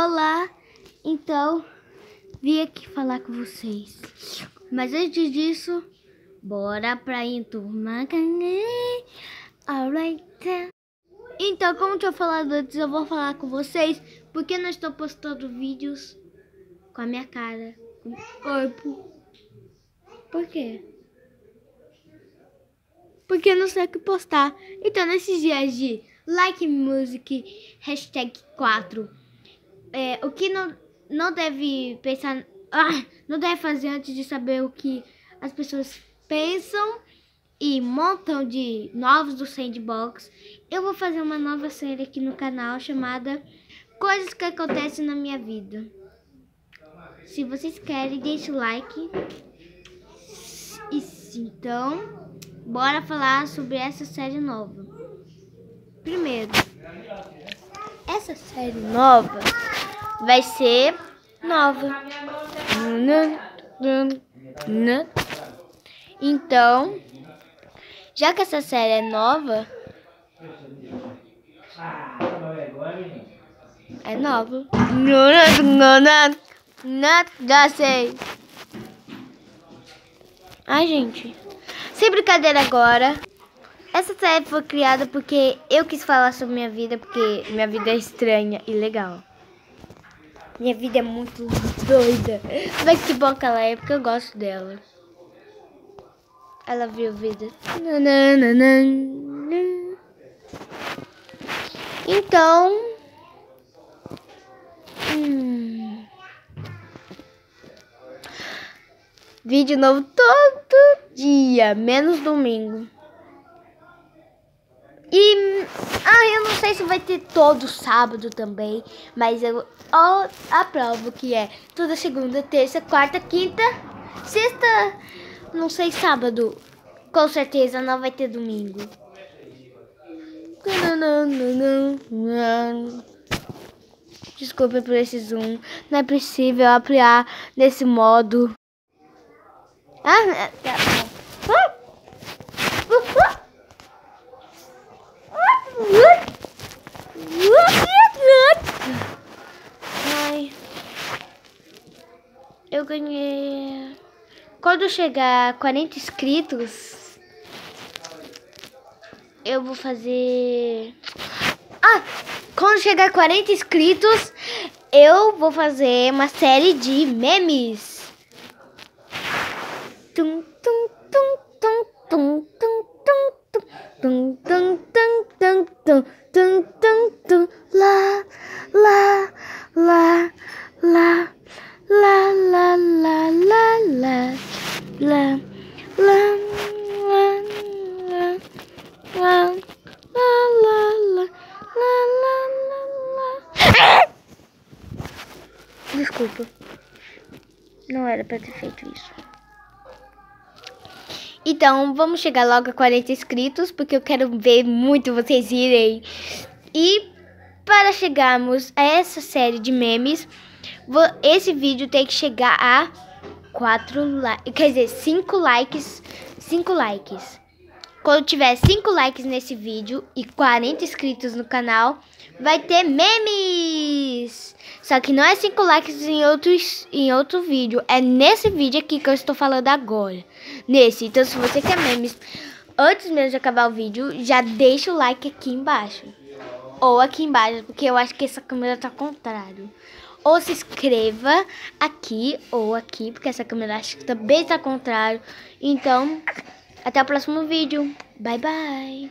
Olá, então vim aqui falar com vocês. Mas antes disso, bora pra enturmar. Alright. Então, como eu tinha falado antes, eu vou falar com vocês porque não estou postando vídeos com a minha cara, com o corpo. Por quê? Porque eu não sei o que postar. Então, nesses dias de like music, hashtag 4, é, o que não, não deve pensar, ah, não deve fazer antes de saber o que as pessoas pensam e montam de novos do Sandbox, eu vou fazer uma nova série aqui no canal chamada Coisas que Acontecem na Minha Vida. Se vocês querem, deixe o like. E então, bora falar sobre essa série nova. Primeiro, essa série nova vai ser nova. Então, já que essa série é nova, é nova. Já sei. Ai, gente. Sem brincadeira agora. Essa série foi criada porque eu quis falar sobre minha vida, porque minha vida é estranha e legal. Minha vida é muito doida. Mas que bom que ela é, porque eu gosto dela. Ela viu vida. Então. Hum, vídeo novo todo dia, menos domingo. E ah, eu não sei se vai ter todo sábado também, mas eu ó, aprovo que é toda segunda, terça, quarta, quinta, sexta, não sei sábado. Com certeza não vai ter domingo. Desculpa por esse zoom. Não é possível ampliar nesse modo. Ah, Ai. Eu ganhei. Quando chegar 40 inscritos, eu vou fazer. Ah! Quando chegar 40 inscritos, eu vou fazer uma série de memes. Tum, tum, tum, tum, tum, tum, tum, tum, tum, tum, tum, tum, tum, tum, tum, lá, lá, lá, lá, lá, lá, lá, lá, lá, lá, Desculpa. Não era pra ter feito isso. Então, vamos chegar logo a 40 inscritos, porque eu quero ver muito vocês irem. E para chegarmos a essa série de memes, esse vídeo tem que chegar a 4 likes, quer dizer, 5 likes, 5 likes. Quando tiver 5 likes nesse vídeo e 40 inscritos no canal, vai ter memes! Só que não é 5 likes em, outros, em outro vídeo, é nesse vídeo aqui que eu estou falando agora. Nesse, então se você quer memes, antes mesmo de acabar o vídeo, já deixa o like aqui embaixo. Ou aqui embaixo, porque eu acho que essa câmera tá ao contrário. Ou se inscreva aqui ou aqui, porque essa câmera acho que também tá ao contrário. Então... Até o próximo vídeo. Bye, bye.